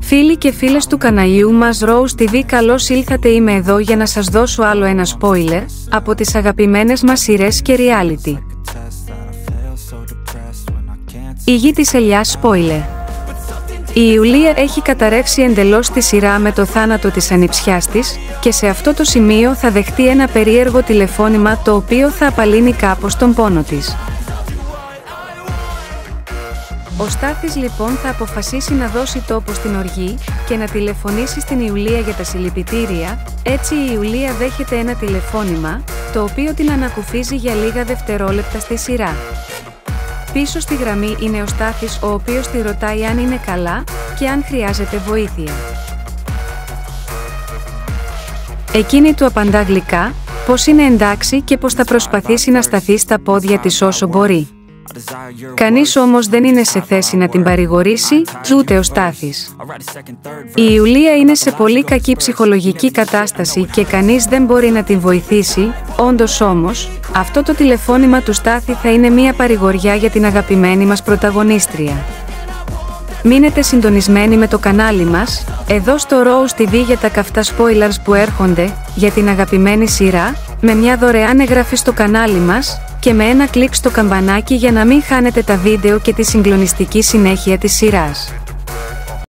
Φίλοι και φίλες του καναλιού μας Rose TV καλώς ήλθατε είμαι εδώ για να σας δώσω άλλο ένα spoiler από τις αγαπημένες μας σειρές και reality. Η γη της ελιάς spoiler η Ιουλία έχει καταρρεύσει εντελώς τη σειρά με το θάνατο της ανιψιάς της και σε αυτό το σημείο θα δεχτεί ένα περίεργο τηλεφώνημα το οποίο θα απαλύνει κάπως τον πόνο της. Ο Στάθης λοιπόν θα αποφασίσει να δώσει τόπο στην οργή και να τηλεφωνήσει στην Ιουλία για τα συλληπιτήρια, έτσι η Ιουλία δέχεται ένα τηλεφώνημα, το οποίο την ανακουφίζει για λίγα δευτερόλεπτα στη σειρά. Πίσω στη γραμμή είναι ο Στάθης ο οποίος τη ρωτάει αν είναι καλά και αν χρειάζεται βοήθεια. Εκείνη του απαντά γλυκά, πως είναι εντάξει και πως θα προσπαθήσει να σταθεί στα πόδια της όσο μπορεί. Κανείς όμως δεν είναι σε θέση να την παρηγορήσει, ούτε ο Στάθης. Η Ιουλία είναι σε πολύ κακή ψυχολογική κατάσταση και κανείς δεν μπορεί να την βοηθήσει, όντως όμως, αυτό το τηλεφώνημα του Στάθη θα είναι μια παρηγοριά για την αγαπημένη μας πρωταγωνίστρια. Μείνετε συντονισμένοι με το κανάλι μας, εδώ στο Rose TV για τα καυτά spoilers που έρχονται, για την αγαπημένη σειρά, με μια δωρεάν εγγραφή στο κανάλι μας, και με ένα κλικ στο καμπανάκι για να μην χάνετε τα βίντεο και τη συγκλονιστική συνέχεια της σειράς.